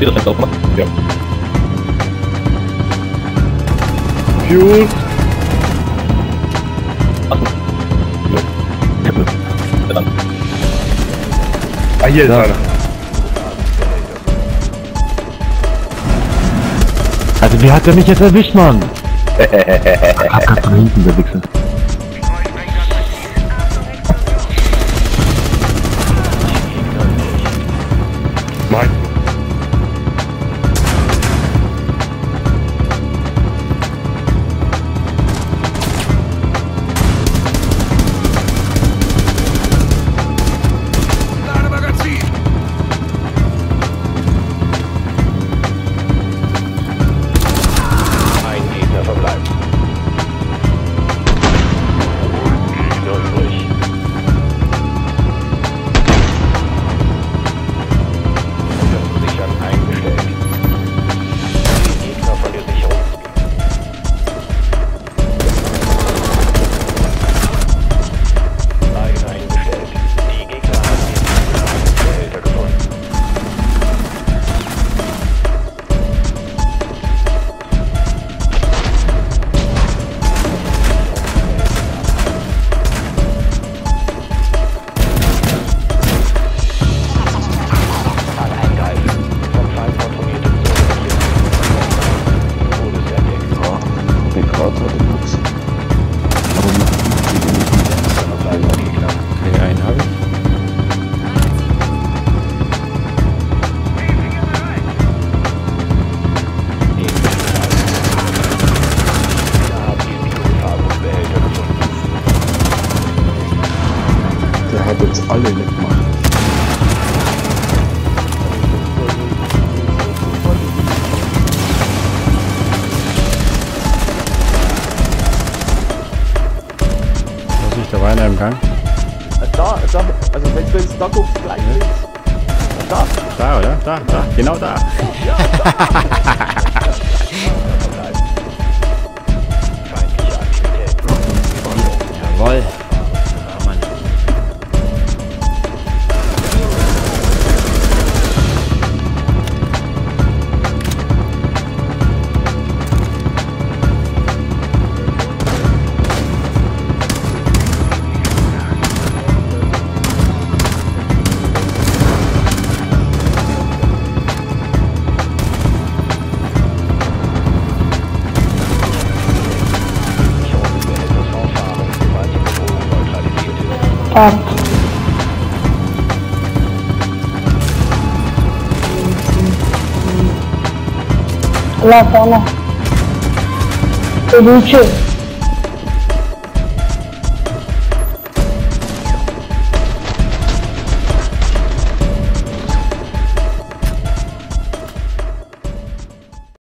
wieder Fenster aufmachen? Ja. Fuel. Achso. Ja. Ja, dann. Ah, hier ist Ja. einer. Also wie hat er mich jetzt erwischt, Mann? Hab grad von hinten, der Wichser. Der hat jetzt alle weggemacht. Vorsicht, da war einer im Gang. Da, da, also wenn du jetzt da guckst, gleich links. Da, Da, oder? Da, da, genau da. Feindliche 8 la 16